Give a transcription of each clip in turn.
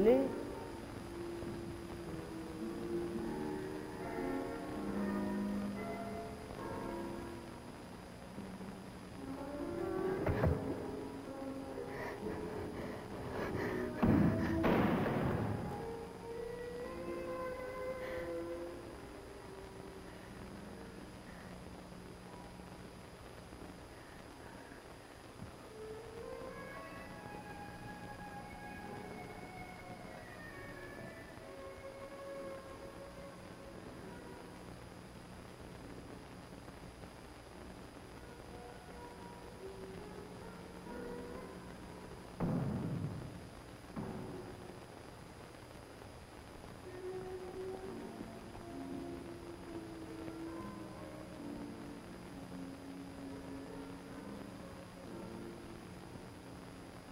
donné,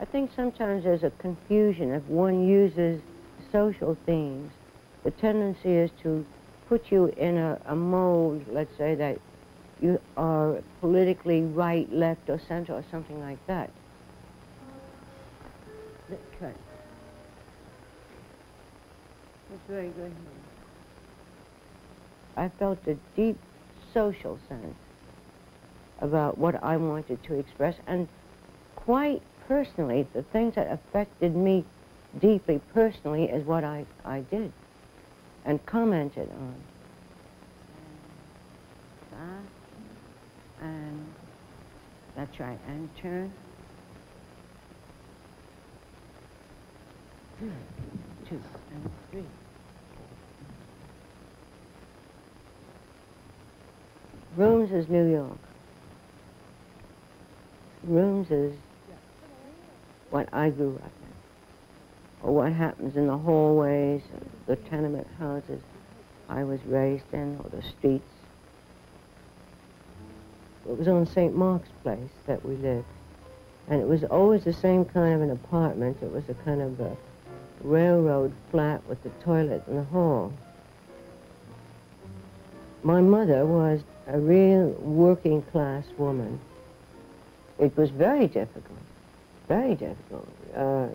I think sometimes there's a confusion if one uses social themes. The tendency is to put you in a, a mold, let's say that you are politically right, left, or center, or something like that. Cut. That's very good. I felt a deep social sense about what I wanted to express, and quite personally, the things that affected me deeply personally is what I, I did and commented on. And, and that's right, and turn. Two, and three. Rooms is New York. Rooms is what I grew up in, or what happens in the hallways, the tenement houses I was raised in, or the streets. It was on St. Mark's Place that we lived, and it was always the same kind of an apartment. It was a kind of a railroad flat with the toilet in the hall. My mother was a real working class woman. It was very difficult very difficult. Uh,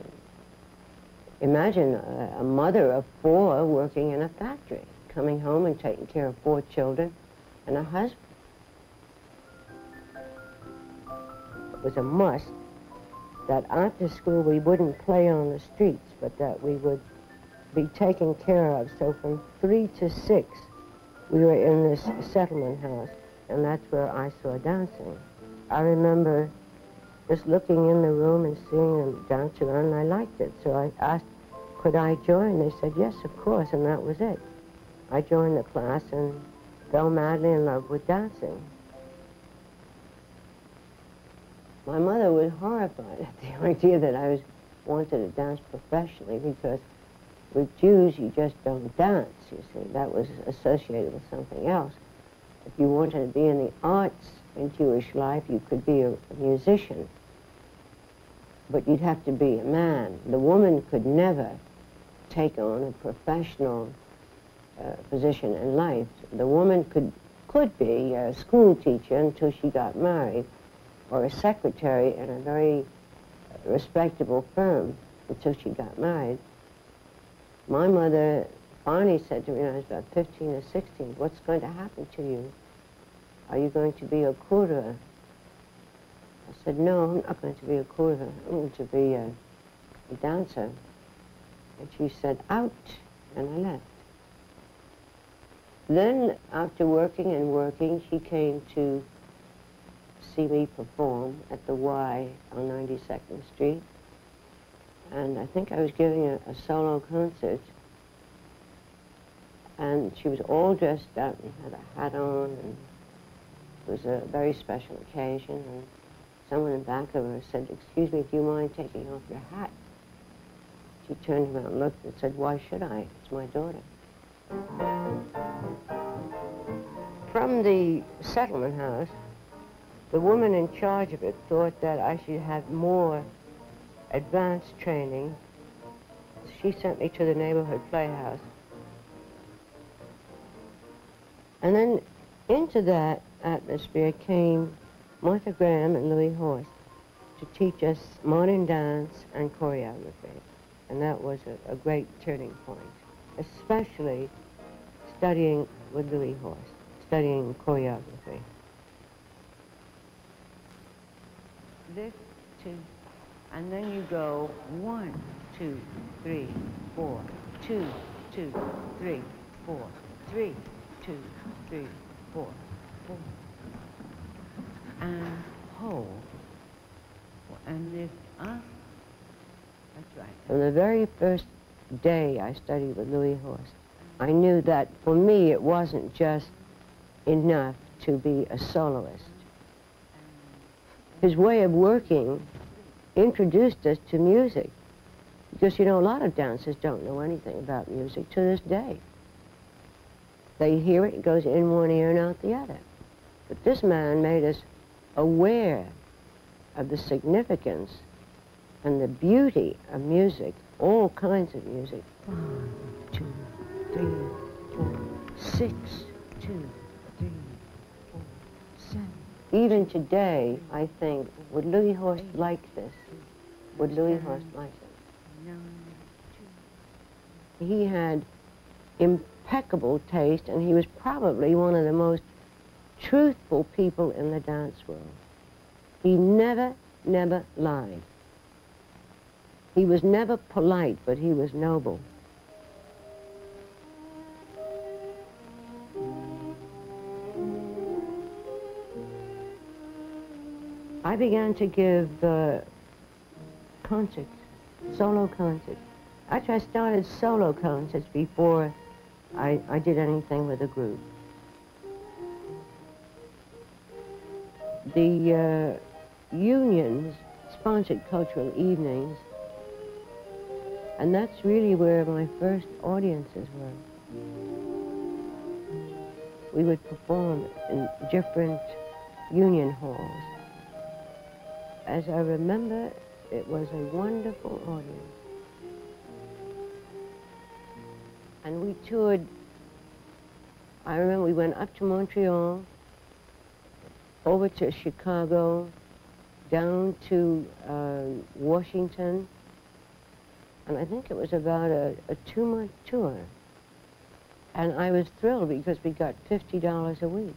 imagine a, a, mother of four working in a factory, coming home and taking care of four children and a husband. It was a must that after school we wouldn't play on the streets, but that we would be taken care of. So from three to six, we were in this settlement house, and that's where I saw dancing. I remember just looking in the room and seeing them dance around, and I liked it. So I asked, could I join? They said, yes, of course, and that was it. I joined the class and fell madly in love with dancing. My mother was horrified at the idea that I was wanted to dance professionally because with Jews you just don't dance, you see. That was associated with something else. If you wanted to be in the arts, in Jewish life, you could be a, musician, but you'd have to be a man. The woman could never take on a professional uh, position in life. The woman could, could be a school teacher until she got married, or a secretary in a very respectable firm until she got married. My mother finally said to me when I was about 15 or 16, what's going to happen to you? Are you going to be a quarter? I said, no, I'm not going to be a quarter. I'm going to be a, a dancer. And she said, out, and I left. Then, after working and working, she came to see me perform at the Y on 92nd Street. And I think I was giving a, a solo concert. And she was all dressed up and had a hat on and it was a very special occasion, and someone in back of her said, excuse me, do you mind taking off your hat? She turned around and looked and said, why should I? It's my daughter. From the settlement house, the woman in charge of it thought that I should have more advanced training. She sent me to the neighborhood playhouse. And then into that, atmosphere came Martha Graham and Louis Horst to teach us modern dance and choreography. And that was a, a great turning point, especially studying with Louis Horst, studying choreography. This, two, and then you go one, two, three, four, two, two, three, four, three, two, three, four, four. And hold. And lift up. Uh, that's right. From the very first day I studied with Louis Horst, I knew that for me it wasn't just enough to be a soloist. His way of working introduced us to music. Because, you know, a lot of dancers don't know anything about music to this day. They hear it, it goes in one ear and out the other. But this man made us aware of the significance and the beauty of music, all kinds of music. One, two, three, four, six, two, three, four, seven. Even today, I think, would Louis Horst like this? Would Louis Horst like it? He had impeccable taste, and he was probably one of the most truthful people in the dance world. He never, never lied. He was never polite, but he was noble. I began to give uh, concerts, solo concerts. Actually, I started solo concerts before I, I did anything with a group. The uh, unions sponsored cultural evenings, and that's really where my first audiences were. We would perform in different union halls. As I remember, it was a wonderful audience. And we toured, I remember we went up to Montreal, over to Chicago, down to uh, Washington, and I think it was about a, a two-month tour. And I was thrilled because we got $50 a week.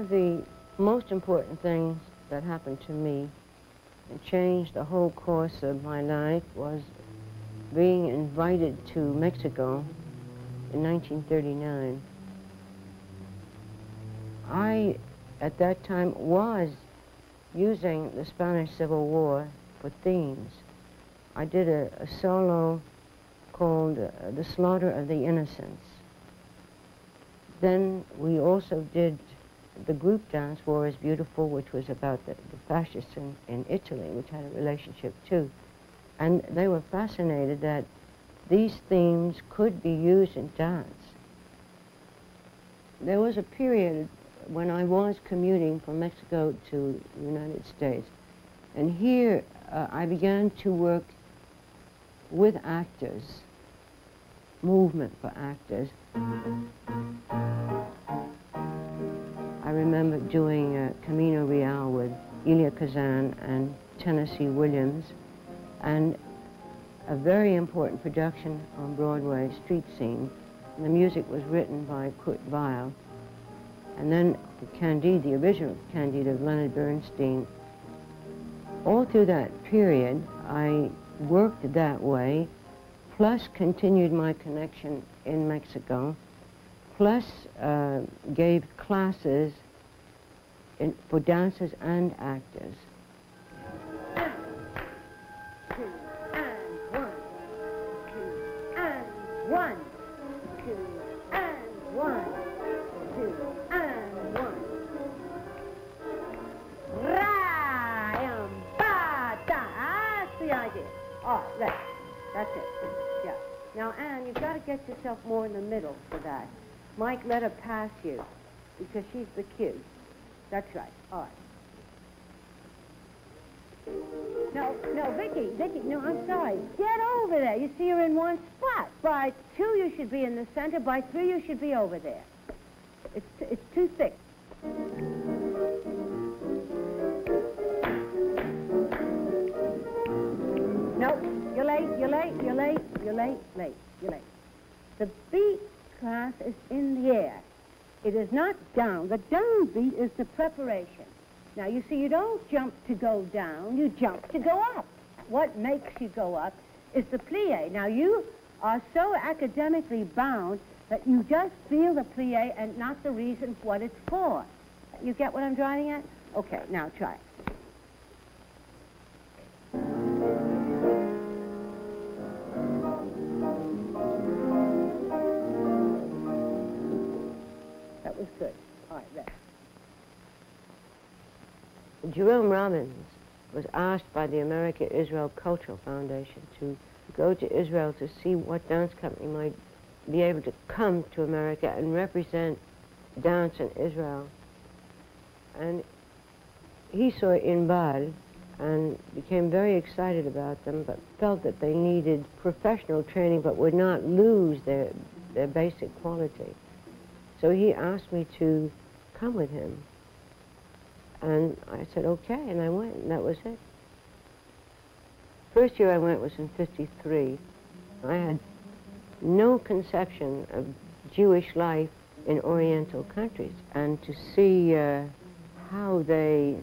Of the most important things that happened to me and changed the whole course of my life was being invited to Mexico in 1939. I, at that time, was using the Spanish Civil War for themes. I did a, a solo called uh, The Slaughter of the Innocents. Then we also did the group dance, War is Beautiful, which was about the, the fascists in, in Italy, which had a relationship too. And they were fascinated that these themes could be used in dance. There was a period when I was commuting from Mexico to the United States, and here uh, I began to work with actors, movement for actors. Remember doing Camino Real with Elia Kazan and Tennessee Williams, and a very important production on Broadway, Street Scene. And the music was written by Kurt Weill. And then Candide, the original Candide of Leonard Bernstein. All through that period, I worked that way, plus continued my connection in Mexico plus uh, gave classes for dancers and actors. And two, and one, two, and one, two, and one, two, and one. Ryan Bata, that's the idea. All right, that's, it. Yeah. Now, Anne, you've got to get yourself more in the middle for that. Mike let her pass you because she's the kid. That's right. All right. No, no, Vicky, Vicky, no, I'm sorry. Get over there. You see, you're in one spot. By two, you should be in the center. By three, you should be over there. It's, it's too thick. No, you're late, you're late, you're late, you're late, late, you're late. The beat class is in the air. It is not down. The down beat is the preparation. Now, you see, you don't jump to go down, you jump to go up. What makes you go up is the plie. Now, you are so academically bound that you just feel the plie and not the reason what it's for. You get what I'm driving at? Okay, now try Jerome Robbins was asked by the America Israel Cultural Foundation to go to Israel to see what dance company might be able to come to America and represent dance in Israel. And he saw Inbal and became very excited about them, but felt that they needed professional training but would not lose their, their basic quality. So he asked me to come with him. And I said, okay, and I went, and that was it. First year I went was in 53. I had no conception of Jewish life in Oriental countries, and to see uh, how they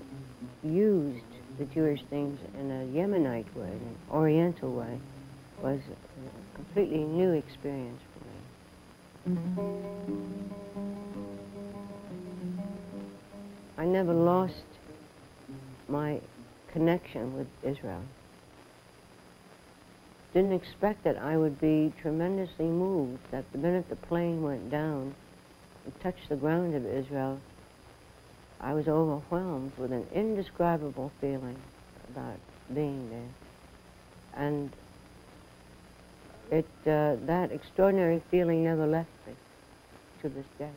used the Jewish things in a Yemenite way, an Oriental way, was a completely new experience for me. I never lost my connection with Israel. Didn't expect that I would be tremendously moved that the minute the plane went down and touched the ground of Israel, I was overwhelmed with an indescribable feeling about being there. And it, uh, that extraordinary feeling never left me to this day.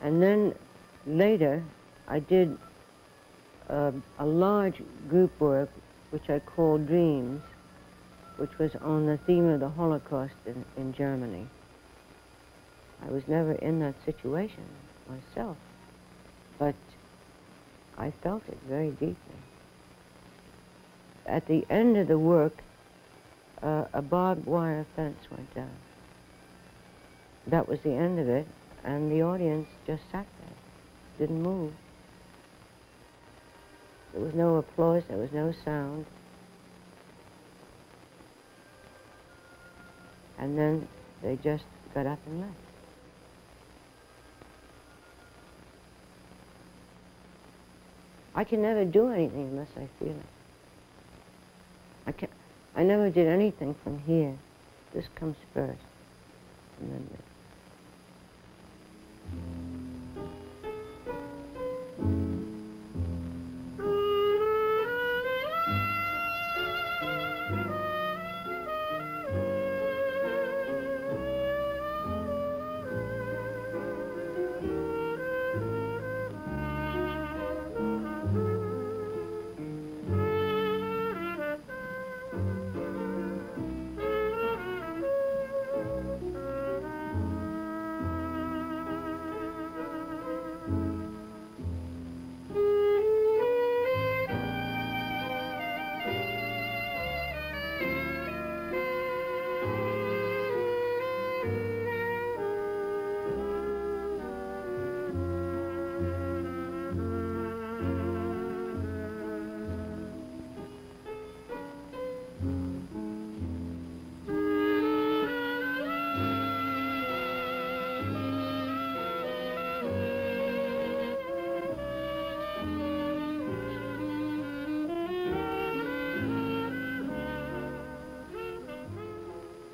And then later, I did uh, a large group work, which I called Dreams, which was on the theme of the Holocaust in, in Germany. I was never in that situation myself, but I felt it very deeply. At the end of the work, uh, a barbed wire fence went down. That was the end of it, and the audience just sat there, didn't move. There was no applause, there was no sound. And then they just got up and left. I can never do anything unless I feel it. I can I never did anything from here. This comes first. And then this.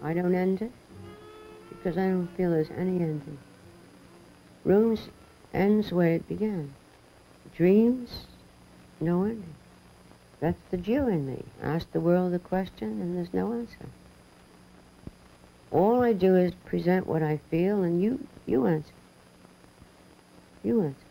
I don't end it because I don't feel there's any ending. Rooms ends where it began. Dreams, no ending. That's the Jew in me. Ask the world the question and there's no answer. All I do is present what I feel and you, you answer. You answer.